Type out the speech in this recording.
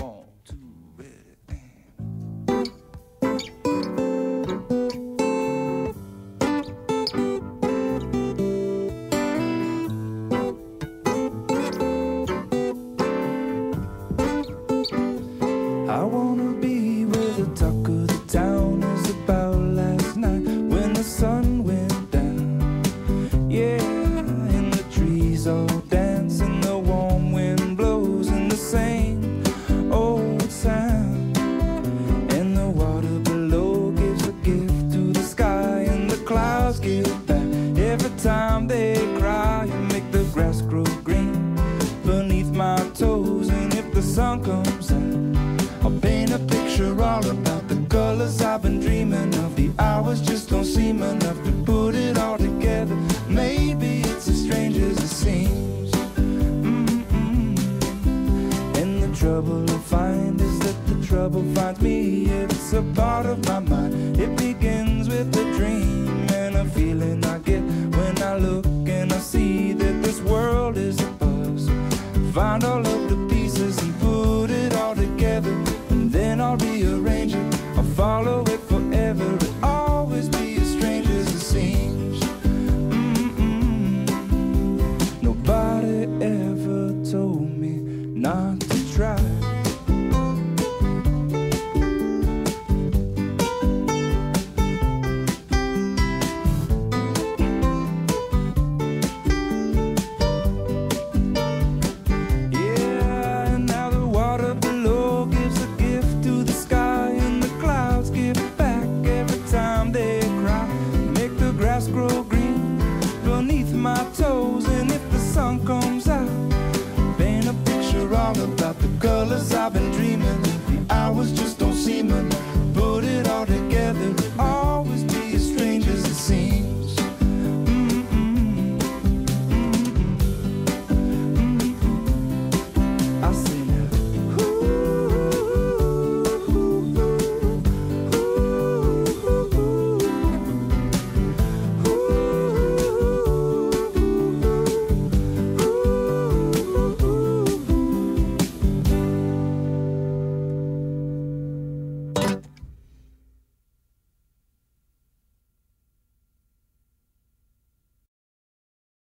One, cry and make the grass grow green beneath my toes. And if the sun comes out, I'll paint a picture all about the colors I've been dreaming of. The hours just don't seem enough to put it all together. Maybe it's as strange as it seems. Mm-mm. And the trouble I find is that the trouble finds me. It's a part of my mind. It begins my toes, and if the sun comes out, paint a picture all about the colors I've been